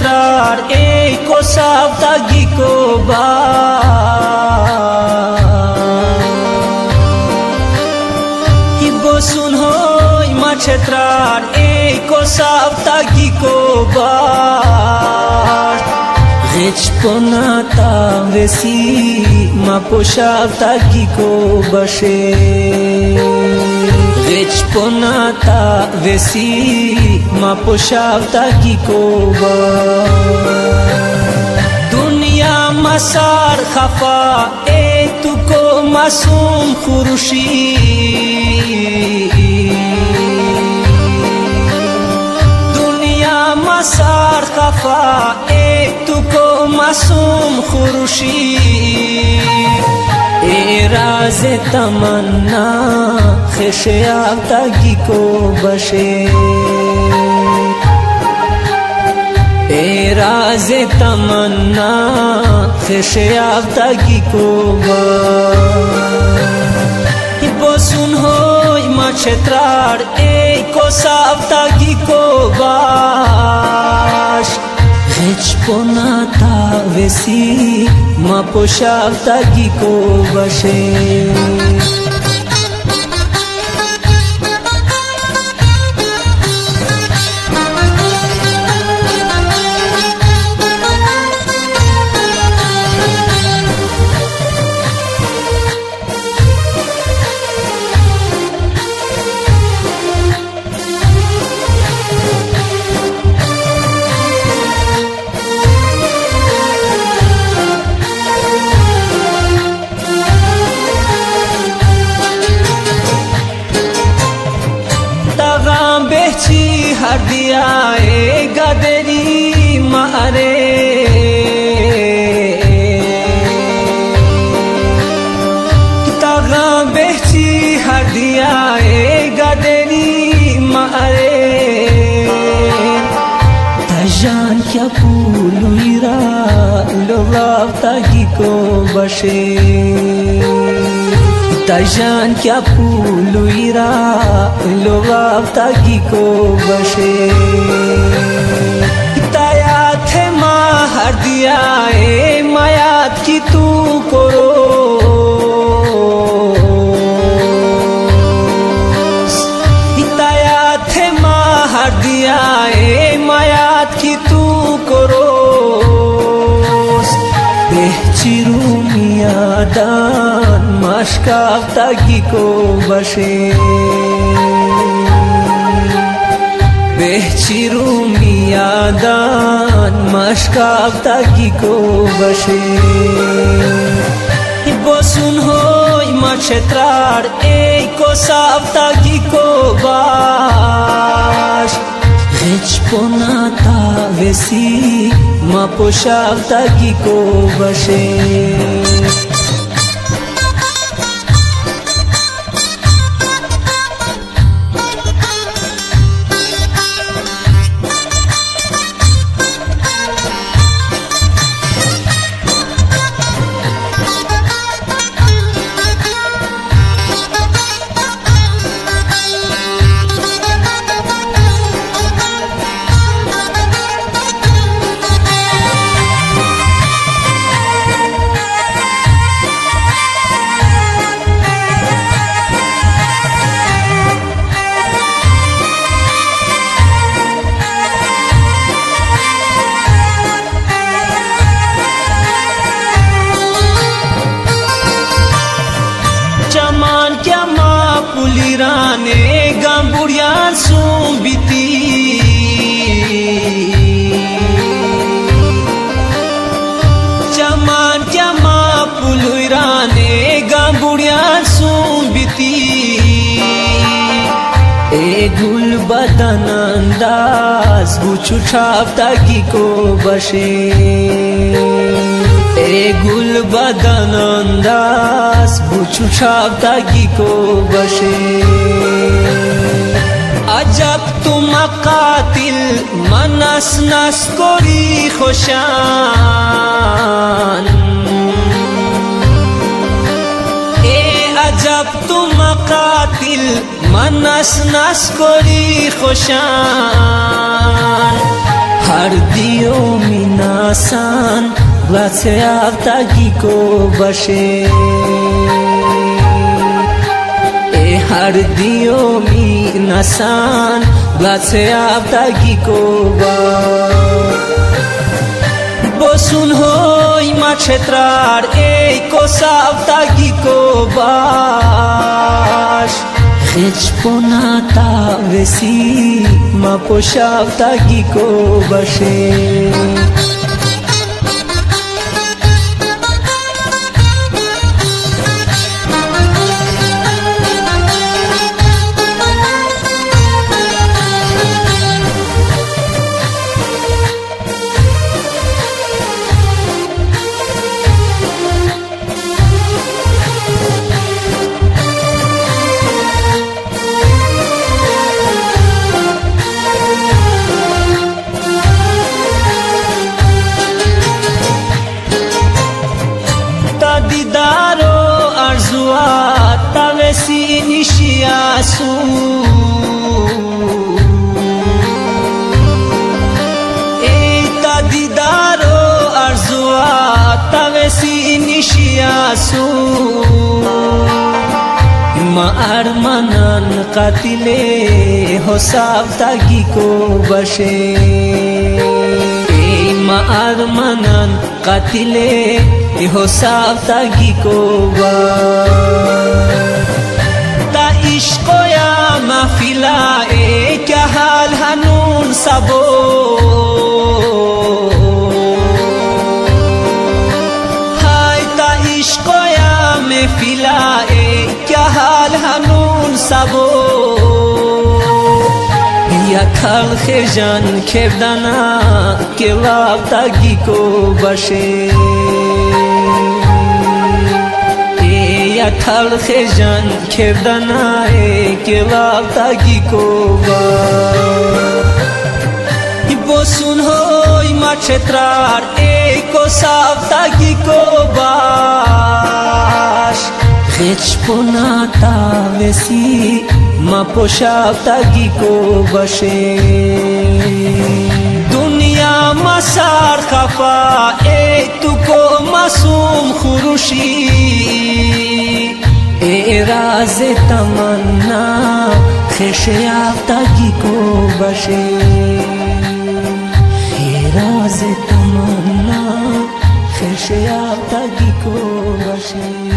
maçetrar ey kosavta gikoba Hibosun hoy maçetrar ey kosavta gikoba Rech ponata vesi ma poshavta gikoba she Rech Rechponata vesi maposhavtakiko ba Dunya masar khafa etuko masum khurushi Dunya masar khafa etuko masum khurushi राज तमन्ना खिश की को बशे। ए राज तमन्ना खिश की को बसुन हो क्षेत्रार ए को साबदगी को बाश। हेच को ना था vesi maposha tagiko bashe दिया गदरी मारे। बेची हदिया गदरी मारे। तजान क्या फूल मीरा लोग को बसे ताजान क्या फूल इरा लोग को बसे। ताया थे माँ हर दिया ए मायात की तू करो ताया थे माँ हर दिया ए मायात की तू करो बेहचिरू Miandad aşkaftaki kobaşı Behçirum yadan maşkaftaki kobaşı Bosun hoy maçetrar ey kosaftaki kobaş Hiçponata vesi mapoşaftaki kobaşı Gul badan andaz guchu chapta ki ko bashe এ গুল বাদান আন্দাজ বুচু সাবদাগি কো বসে আজব তুমা কাতিল মানাস নাস করি খোশান এ আজব তুমা কাতিল মানাস নাস করি খোশান هر دیو میناسان بلاتse افتگی کو باشه ای هر دیو میناسان بلاتse افتگی کو باشه বসুন হই কোসাব তাগিকো বাস। খেচপোনা তা বেশি মা পোশাব তাগিকো বাসে। নিশিয়াসু মার মানান কাতিলে হসাব তাগি কো বসে। মার মানান কাতিলে হসাব তাগি কো তা ইশকোয়া মাফিলা এ কাহাল হানুন সাবো? इश्कोया में फिलाए, क्या हाल हनून सबो? या खाल यखल खेजन खेदना के लावतागी को बसे थल से खेजन खेदना के लावतागी को बसुन हो τετραρτίκος αυταγικός Έτσι πονά τα βεσί, μα πως αυταγικός Δουνιά μας αρχαφά, ε, του κόμμα σου χουρούσι. Εράζε τα μανά, χέσαι αυταγικός βασί राज तमन्ना फिर से आता की को बसे